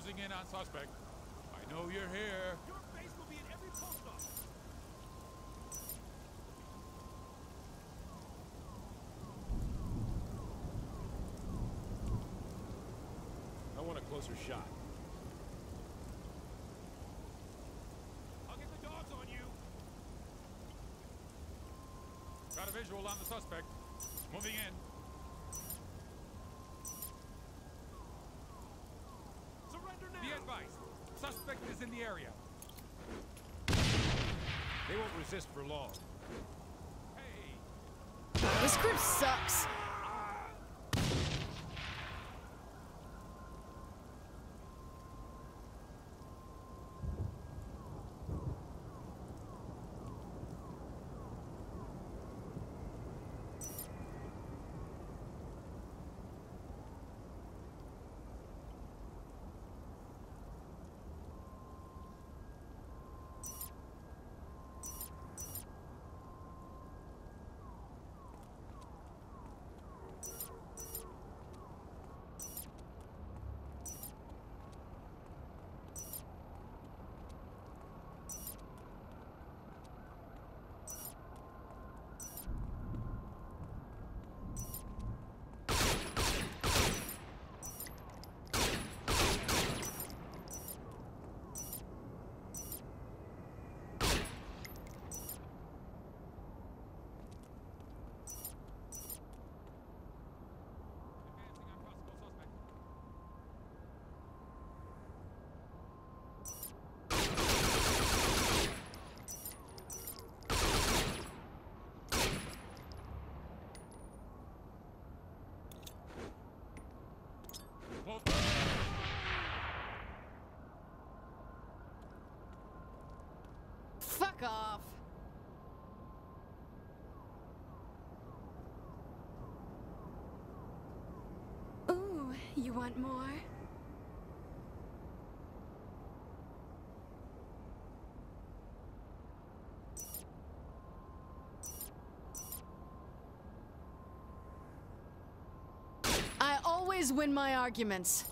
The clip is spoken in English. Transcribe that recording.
closing in on suspect. I know you're here. Your face will be in every post office. I want a closer shot. I'll get the dogs on you. Got a visual on the suspect. Moving in. In the area. They won't resist for long. Hey, This script sucks. advancing on possible suspect. Close. Fuck off. Ooh, you want more? I always win my arguments.